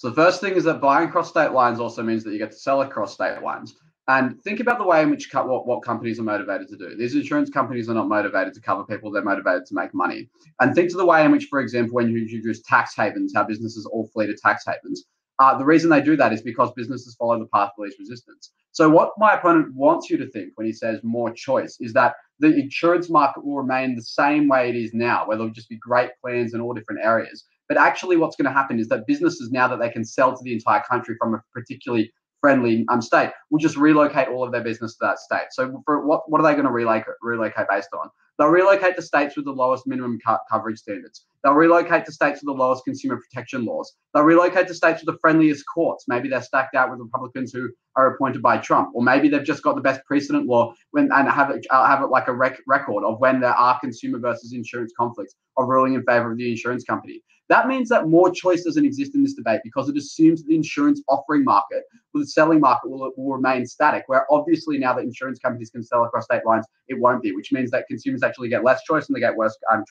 So the first thing is that buying across state lines also means that you get to sell across state lines. And think about the way in which what, what companies are motivated to do. These insurance companies are not motivated to cover people, they're motivated to make money. And think to the way in which, for example, when you introduce tax havens, how businesses all flee to tax havens. Uh, the reason they do that is because businesses follow the path of least resistance. So, what my opponent wants you to think when he says more choice is that the insurance market will remain the same way it is now, where there'll just be great plans in all different areas. But actually, what's going to happen is that businesses, now that they can sell to the entire country from a particularly friendly um, state, will just relocate all of their business to that state. So, for what what are they going to relocate relocate based on? They'll relocate to states with the lowest minimum co- coverage standards. They'll relocate to states with the lowest consumer protection laws. They'll relocate to states with the friendliest courts. Maybe they're stacked out with Republicans who are appointed by Trump, or maybe they've just got the best precedent law when and have it uh, have it like a rec- record of when there are consumer versus insurance conflicts of ruling in favor of the insurance company. That means that more choice doesn't exist in this debate because it assumes the insurance offering market, the selling market, will, will remain static. Where obviously now that insurance companies can sell across state lines, it won't be, which means that consumers actually get less choice and they get worse um,